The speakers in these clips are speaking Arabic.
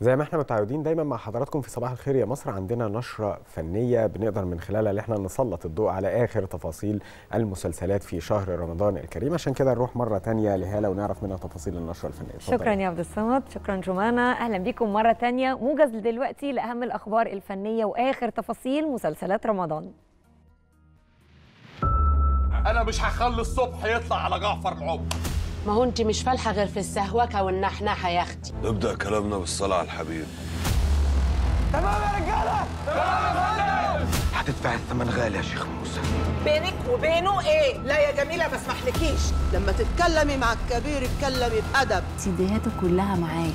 زي ما إحنا متعودين دايما مع حضراتكم في صباح الخير يا مصر عندنا نشرة فنية بنقدر من خلالها إن إحنا نسلط الضوء على آخر تفاصيل المسلسلات في شهر رمضان الكريم. عشان كده نروح مرة تانية لهالة ونعرف منها تفاصيل النشرة الفنية. شكرا يا عبد الصمد. شكرا جمانة. أهلا بيكم مرة تانية. موجز دلوقتي لأهم الأخبار الفنية وآخر تفاصيل مسلسلات رمضان. أنا مش هخلي الصبح يطلع على جعفر العمر ما هو انت مش فالحة غير في السهوكه والنحنحه يا أختي. نبدأ كلامنا بالصلاة على الحبيب. هتدفع الثمن غالي يا شيخ موسى. بينك وبينه إيه؟ لا يا جميلة ما اسمحلكيش. لما تتكلمي مع الكبير اتكلمي بأدب. سيديهاته كلها معايا.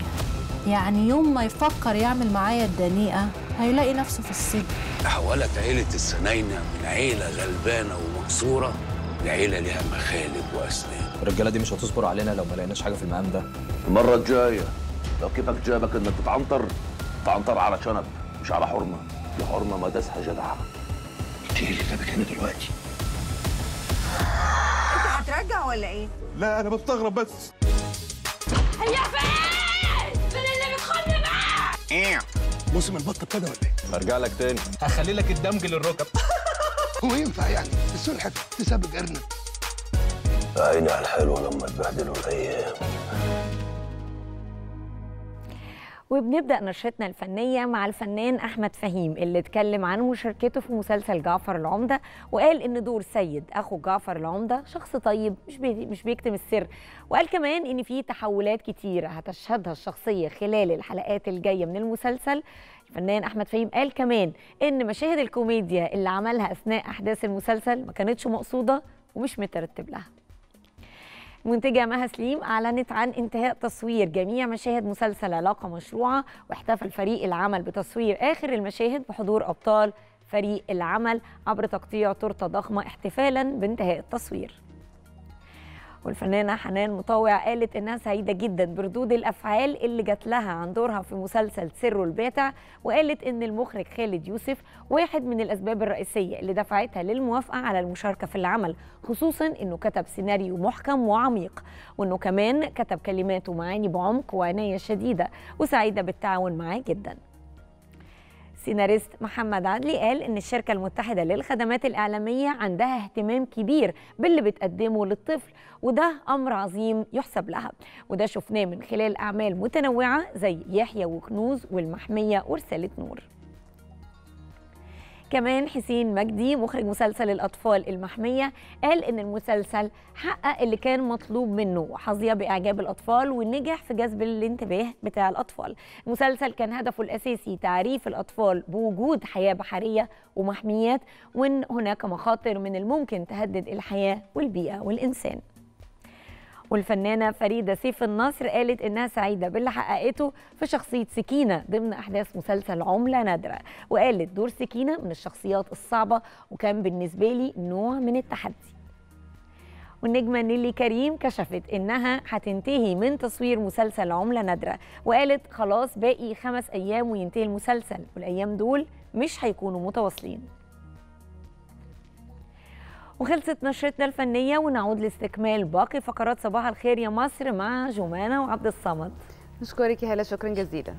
يعني يوم ما يفكر يعمل معايا الدنيئة هيلاقي نفسه في السجن. تحولت عيلة السناينة من عيلة غلبانة ومكسورة؟ لعيلة ليها مخالب وأسنان. الرجاله دي مش هتصبر علينا لو ما لقيناش حاجة في المقام ده. المرة الجاية لو كيفك جابك إنك تتعنطر تعنطر على شنب مش على حرمة. دي حرمة ما داسها جدعة إيه اللي جابك هنا دلوقتي؟ انت هترجع ولا إيه؟ لا أنا بستغرب بس. موسم البط ابتدى ولا إيه؟ أرجع لك تاني. هخلي لك الدمج للركب. هو ينفع يعني. السلحة تسابق أرنب عيني على الحلو لما تبهدلوا الأيام وبنبدأ نشرتنا الفنية مع الفنان أحمد فهيم اللي اتكلم عن مشاركته في مسلسل جعفر العمدة وقال إن دور سيد أخو جعفر العمدة شخص طيب مش بي مش بيكتم السر. وقال كمان إن في تحولات كتيره هتشهدها الشخصية خلال الحلقات الجاية من المسلسل. الفنان أحمد فهيم قال كمان إن مشاهد الكوميديا اللي عملها أثناء أحداث المسلسل ما كانتش مقصودة ومش مترتب لها. المنتجة مها سليم أعلنت عن انتهاء تصوير جميع مشاهد مسلسل علاقة مشروعة واحتفل فريق العمل بتصوير آخر المشاهد بحضور أبطال فريق العمل عبر تقطيع تورتة ضخمة احتفالا بانتهاء التصوير. والفنانة حنان مطاوع قالت إنها سعيدة جدا بردود الأفعال اللي جات لها عن دورها في مسلسل سر الباتع وقالت إن المخرج خالد يوسف واحد من الأسباب الرئيسية اللي دفعتها للموافقة على المشاركة في العمل خصوصا إنه كتب سيناريو محكم وعميق وإنه كمان كتب كلمات ومعاني بعمق وعناية شديدة وسعيدة بالتعاون معاه جداً. سيناريست محمد عدلي قال إن الشركة المتحدة للخدمات الإعلامية عندها اهتمام كبير باللي بتقدمه للطفل وده أمر عظيم يحسب لها. وده شفناه من خلال أعمال متنوعة زي يحيى وكنوز والمحمية ورسالة نور. كمان حسين مجدي مخرج مسلسل الأطفال المحمية قال إن المسلسل حقق اللي كان مطلوب منه وحظي بإعجاب الأطفال ونجح في جذب الانتباه بتاع الأطفال. المسلسل كان هدفه الأساسي تعريف الأطفال بوجود حياة بحرية ومحميات وإن هناك مخاطر من الممكن تهدد الحياة والبيئة والإنسان. والفنانة فريدة سيف النصر قالت إنها سعيدة باللي حققته في شخصية سكينة ضمن أحداث مسلسل عملة نادرة وقالت دور سكينة من الشخصيات الصعبة وكان بالنسبة لي نوع من التحدي. والنجمة نيلي كريم كشفت إنها هتنتهي من تصوير مسلسل عملة نادرة وقالت خلاص باقي خمس أيام وينتهي المسلسل والأيام دول مش هيكونوا متواصلين. وخلصت نشرتنا الفنية ونعود لاستكمال باقي فقرات صباح الخير يا مصر مع جمانة وعبد الصمد. نشكرك يا هلا شكرا جزيلا.